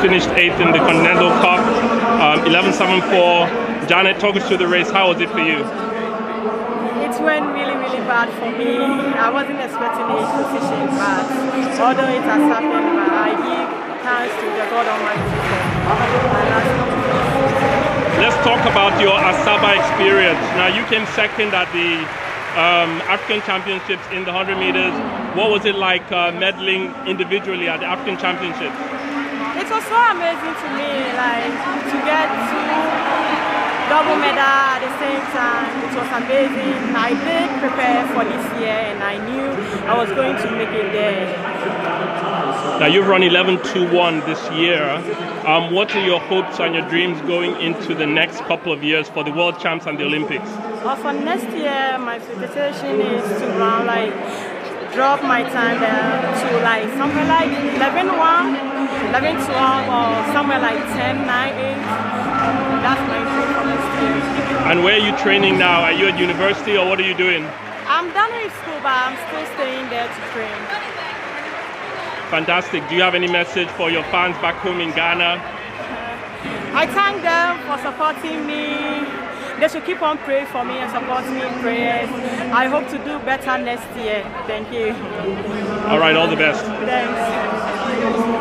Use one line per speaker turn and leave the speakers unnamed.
finished eighth in the Continental Cup, um, 11.74. Janet, talk us through the race. How was it for you?
It went really, really bad for me. I wasn't expecting this position, but although it has happened, I give thanks to the God Almighty
Let's talk about your Asaba experience. Now, you came second at the um, African Championships in the 100 meters. What was it like uh, medaling individually at the African Championships?
It was so amazing to me, like to get two double medal at the same time. It was amazing. I did prepare for this year and I knew I was going to make it there.
Now you've run 11-2-1 this year. Um, what are your hopes and your dreams going into the next couple of years for the World Champs and the Olympics?
Well, for next year, my expectation is to run like drop my time there to like somewhere like 11 1, 11 12, or somewhere like 10 9 8. That's my goal for next year.
And where are you training now? Are you at university or what are you doing?
I'm done with school, but I'm still staying there to train.
Fantastic. Do you have any message for your fans back home in Ghana?
I thank them for supporting me they should keep on praying for me and support me in prayers. I hope to do better next year. Thank you.
All right, all the best.
Thanks.